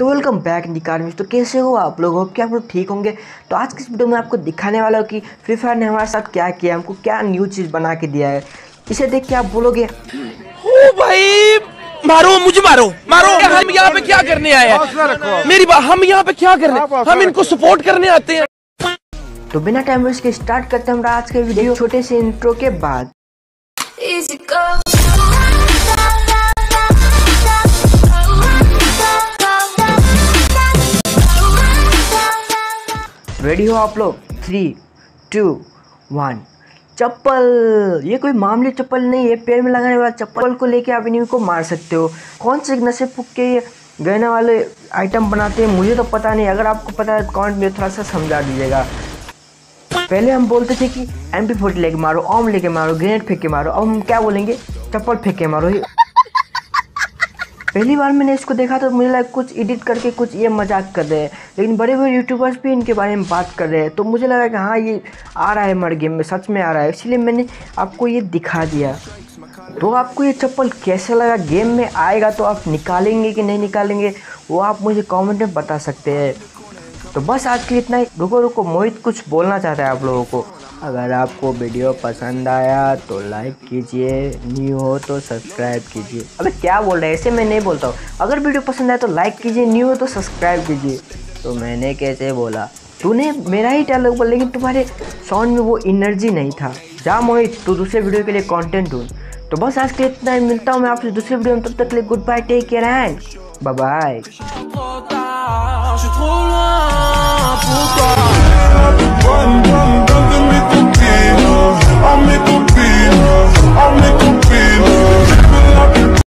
तो welcome back निकार miss तो कैसे हो आप लोग? हो क्या आप लोग ठीक होंगे। तो आज की इस वीडियो में आपको दिखाने वाला हूँ कि फ्री फायर ने हमारे साथ क्या किया हमको क्या न्यू चीज़ बना के दिया है। इसे देख के आप बोलोगे ओ भाई मारो मुझे मारो मारो। हम यहाँ पे क्या करने आए हैं? मेरी बात हम यहाँ पे क्या करने हम इनको सपोर्ट करने आते हैं। तो बिना टाइम वेस्ट के स्टार्ट करते हैं हमारा आज के वीडियो छोटे से इंट्रो के बाद। रेडी हो आप लोग? थ्री टू वन चप्पल। ये कोई मामूली चप्पल नहीं है। पैर में लगाने वाला चप्पल को लेके आप इन्हीं को मार सकते हो। कौन से नशे फूक के गहने वाले आइटम बनाते हैं, मुझे तो पता नहीं। अगर आपको पता है कमेंट में थोड़ा सा समझा दीजिएगा। पहले हम बोलते थे कि एम पी फोर्टी लेके मारो ओम लेके मारो ग्रेनेड फेंक के मारो। अब हम क्या बोलेंगे? चप्पल फेंक के मारो। पहली बार मैंने इसको देखा तो मुझे लगा कुछ एडिट करके कुछ ये मज़ाक कर रहे हैं। लेकिन बड़े बड़े यूट्यूबर्स भी इनके बारे में बात कर रहे हैं। तो मुझे लगा कि हाँ ये आ रहा है हमारे गेम में सच में आ रहा है। इसलिए मैंने आपको ये दिखा दिया। तो आपको ये चप्पल कैसा लगा? गेम में आएगा तो आप निकालेंगे कि नहीं निकालेंगे, वो आप मुझे कमेंट में बता सकते हैं। तो बस आज के लिए इतना ही। रुको रुको, मोहित कुछ बोलना चाहता है आप लोगों को। अगर आपको वीडियो पसंद आया तो लाइक कीजिए न्यू हो तो सब्सक्राइब कीजिए। अबे, क्या बोल रहे हैं? ऐसे मैं नहीं बोलता हूँ। अगर वीडियो पसंद आया तो लाइक कीजिए न्यू हो तो सब्सक्राइब कीजिए। तो मैंने कैसे बोला? तूने मेरा ही डायलॉग बोला, लेकिन तुम्हारे साउंड में वो एनर्जी नहीं था। जा मोहित, तू दूसरे वीडियो के लिए कॉन्टेंट ढूंढ। तो बस आज के लिए इतना ही। मिलता हूँ मैं आपसे दूसरे वीडियो में। तब तक के लिए good bye take care and bye bye Je